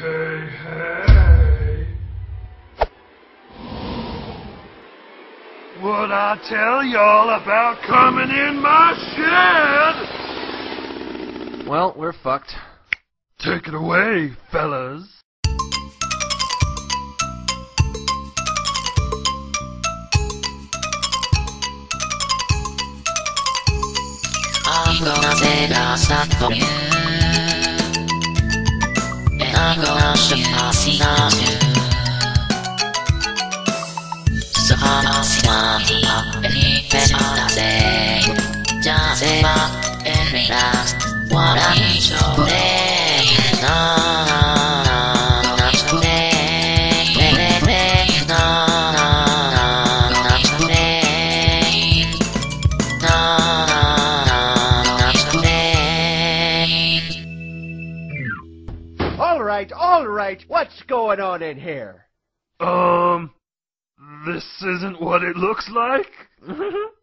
hey, hey. What I tell y'all about coming in my shed? Well, we're fucked. Take it away, fellas. I'm gonna take a shot for you. I watch the passing out So I'm not standing up anything on the day Just sit back and relax What I need to play All right, all right. What's going on in here? Um, this isn't what it looks like?